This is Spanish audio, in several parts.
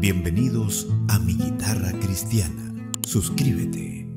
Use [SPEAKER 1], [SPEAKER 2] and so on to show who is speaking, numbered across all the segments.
[SPEAKER 1] Bienvenidos a Mi Guitarra Cristiana. Suscríbete.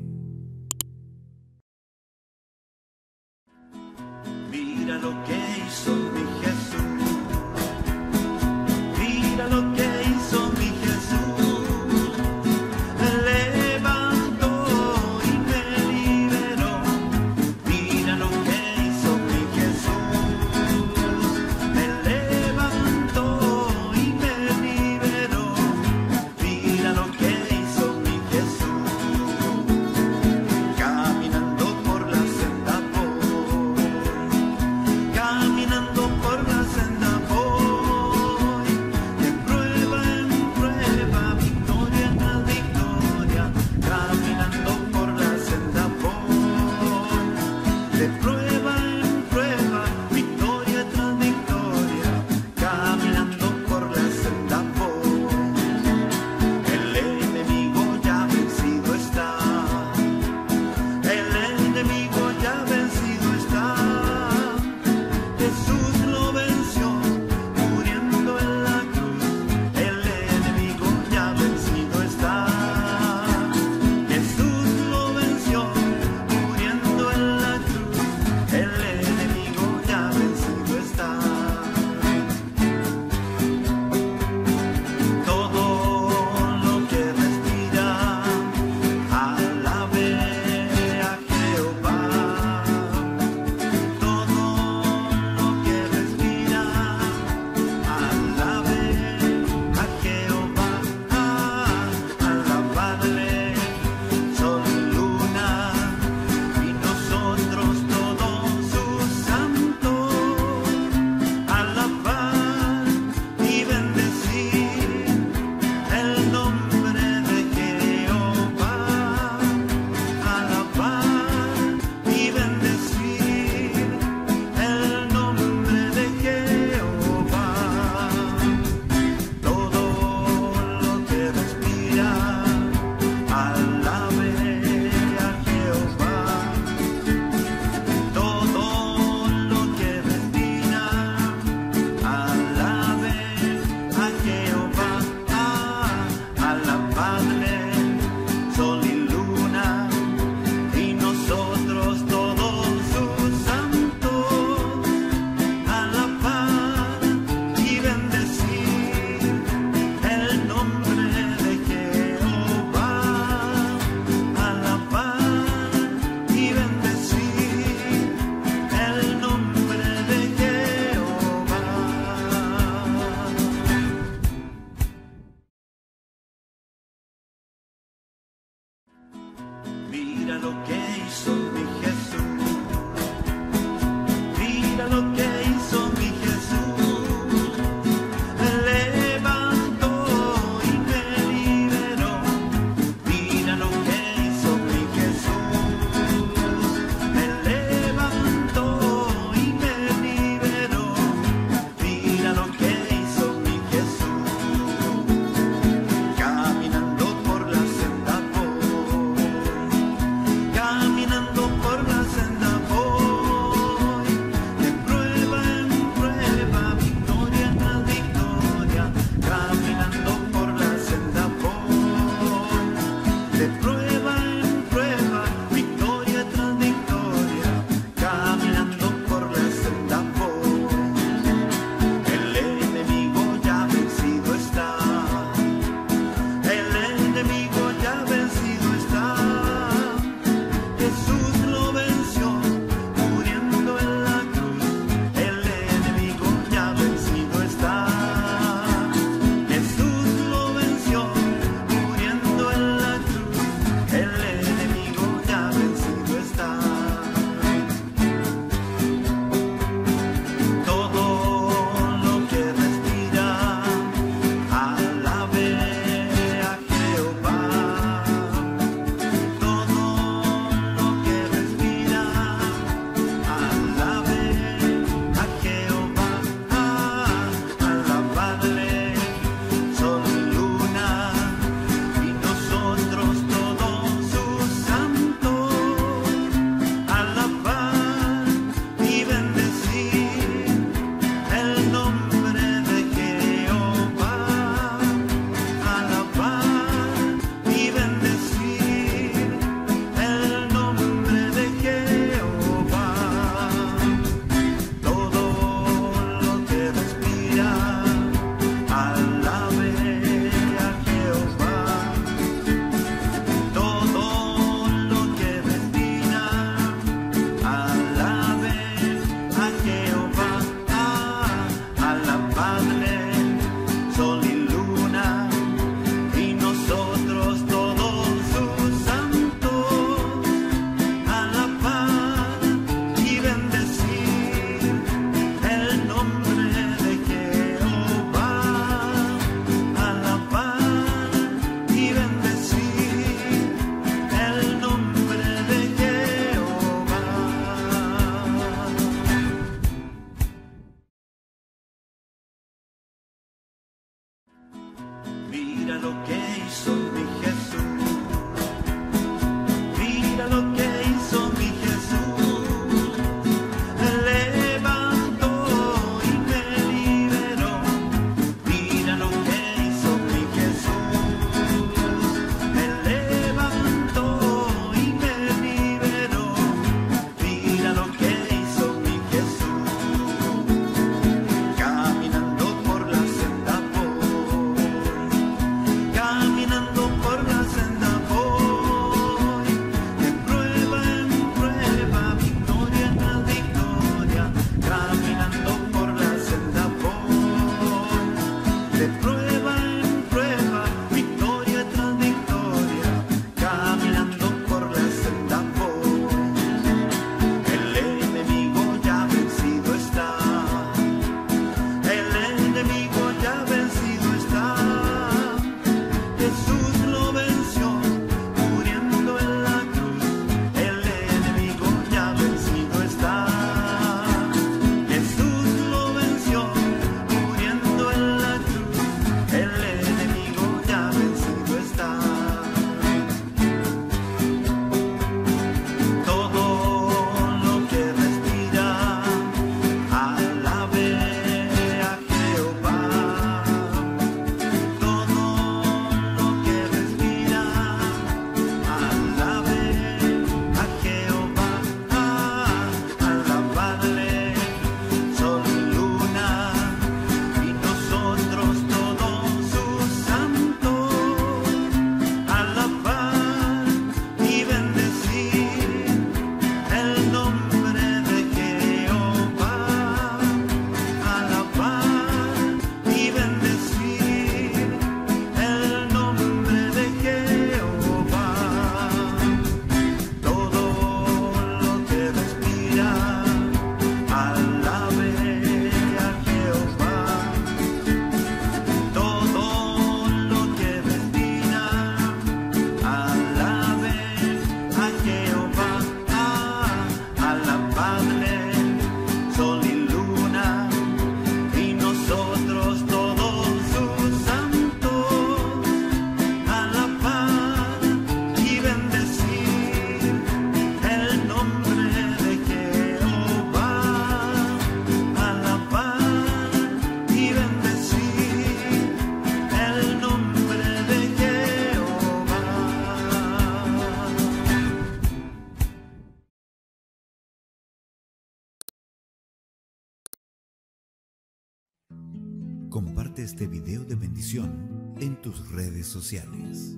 [SPEAKER 2] Este video de bendición en tus redes sociales.